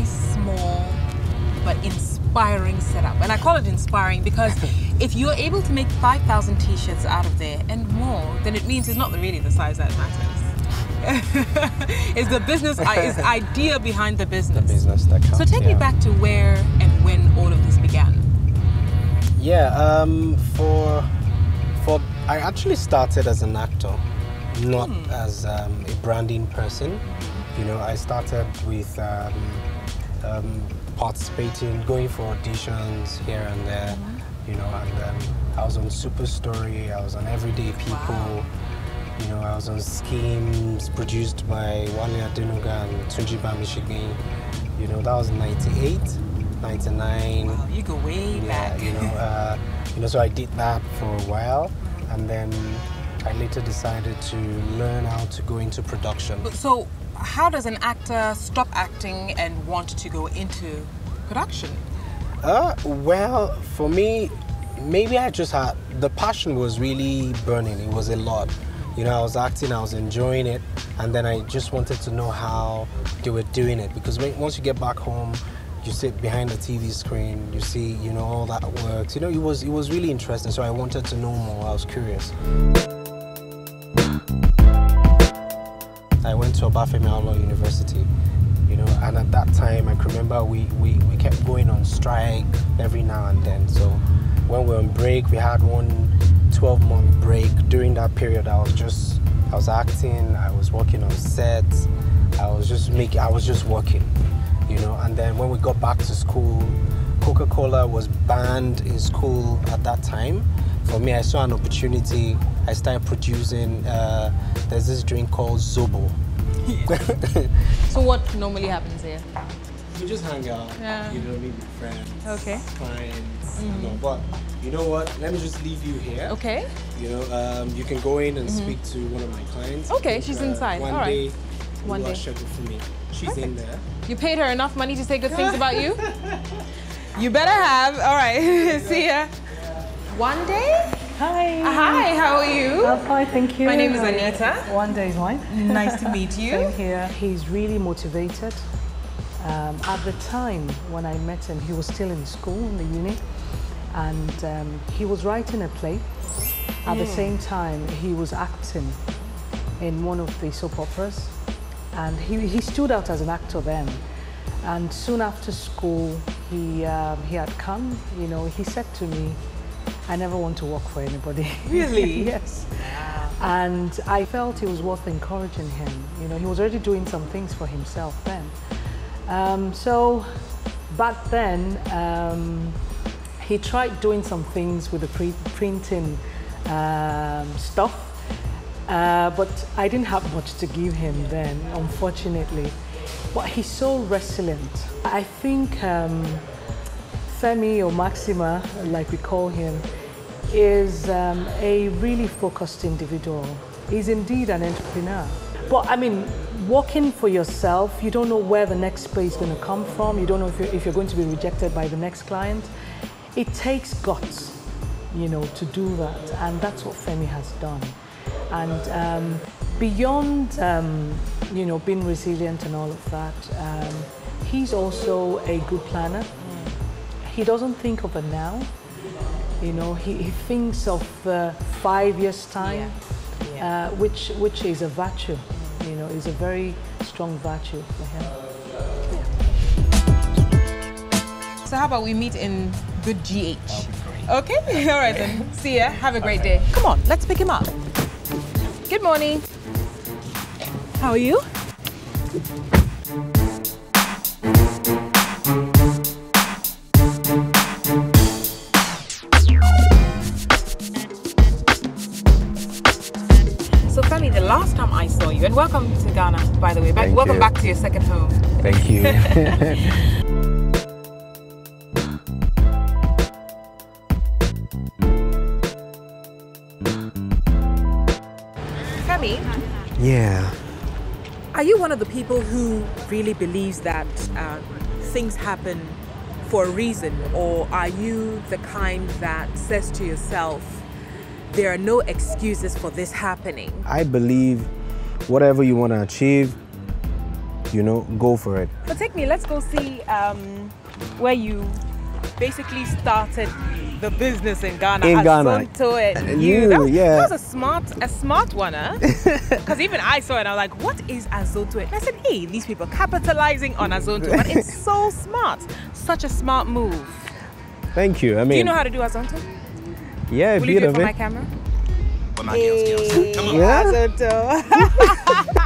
nice, small, but inspiring setup. And I call it inspiring because if you're able to make 5,000 t-shirts out of there and more, then it means it's not really the size that matters. it's the business, it's idea behind the business. The business that counts. So take yeah. me back to where and when all of this began. Yeah, um, for for I actually started as an actor, not Hmm. as um, a branding person. You know, I started with um, um, participating, going for auditions here and there. You know, and um, I was on Super Story. I was on Everyday People. Wow. You know, I was on Schemes, produced by Wale Adenuga and Tunji Bamishigbin. You know, that was 98, 99. Wow, you go way Yeah, back. you know, uh, you know, so I did that for a while, and then I later decided to learn how to go into production. So, how does an actor stop acting and want to go into production? Uh, well, for me, maybe I just had the passion was really burning. It was a lot. You know, I was acting, I was enjoying it, and then I just wanted to know how they were doing it because once you get back home, you sit behind the TV screen, you see, you know, all that works. You know, it was it was really interesting. So I wanted to know more. I was curious. I went to Obafemi Awolowo University, you know, and at that time I can remember we, we, we kept going on strike every now and then. So when we were on break, we had one 12 month break. During that period, I was just, I was acting, I was working on sets, I was just making, I was just working, you know, and then when we got back to school, Coca-Cola was banned in school at that time. For me, I saw an opportunity. I started producing. Uh, there's this drink called Zobo. So, what normally happens here? we just hang out. Yeah. You know, meet with friends. Okay. Clients. You know, but you know what? Let me just leave you here. Okay. You know, um, you can go in and speak to one of my clients. Okay, she's Uh, inside. One All right. day, One day. for me. She's in there. You paid her enough money to say good things about you? You better have. All right. See ya. One day? Hi. Hi, how are you? I'm fine, thank you. My name is How are you? Anita. One day is mine. Nice to meet you. Same here. He's really motivated. Um, at the time when I met him, he was still in school in the uni, and um, he was writing a play. At the same time, he was acting in one of the soap operas, and he, he stood out as an actor then. And soon after school, he um, he had come. You know, he said to me, "I never want to work for anybody." Really? yes. And I felt it was worth encouraging him. You know, he was already doing some things for himself then. Um, so back then, um, he tried doing some things with the pre- printing um, stuff, uh, but I didn't have much to give him then, unfortunately. But he's so resilient. I think um, Femi or Maxima, like we call him, is um, a really focused individual. He's indeed an entrepreneur. But I mean, working for yourself, you don't know where the next play is going to come from. You don't know if you're, if you're going to be rejected by the next client. It takes guts, you know, to do that. And that's what Femi has done. And um, beyond, um, you know, being resilient and all of that, um, he's also a good planner. He doesn't think of the now. You know, he, he thinks of uh, five years' time, Yeah. Uh, which, which is a virtue. You know, is a very strong virtue for him. So, how about we meet in good GH? Okay? All right then. See ya. Have a great day. Come on, let's pick him up. Good morning. How are you? Welcome you. back to your second home. Thank you. Femi, yeah. Are you one of the people who really believes that uh, things happen for a reason, or are you the kind that says to yourself, there are no excuses for this happening? I believe whatever you want to achieve, you know, go for it. But take me, let's go see um, where you basically started the business in Ghana. In as Ghana. Zonto and And you. you, that, was, yeah. that was a smart, a smart one, huh? Because even I saw it, I was like, "What is Azonto?" And I said, "Hey, these people capitalizing on Azonto, but it's so smart, such a smart move." Thank you. I mean, Do you know how to do Azonto? yeah, a Will you bit do it of for my camera? But my girls, girls, come on. Yeah. Azonto.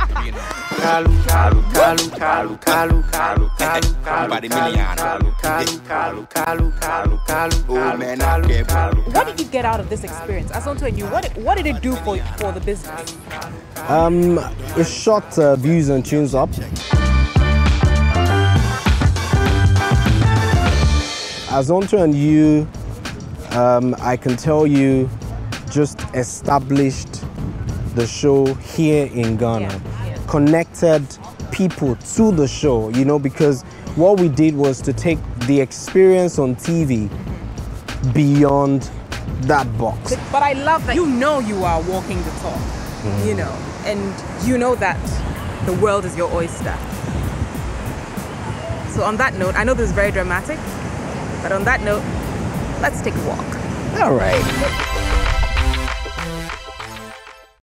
Kalu, kalu, kalu, kalu, kalu, kalu, kalu, kalu, kalu, kalu, kalu, kalu, kalu, kalu, Oh man, I kalu. what did you get out of this experience? Azonto and you, what did, what did it do for for the business? Um, it shot uh, views and tunes up. Azonto and you, um, I can tell you, just established the show here in Ghana, yeah. Connected people to the show, you know, because what we did was to take the experience on TV beyond that box. But I love that you know you are walking the talk, you mm. know, and you know that the world is your oyster. So on that note, I know this is very dramatic, but on that note, let's take a walk. All right.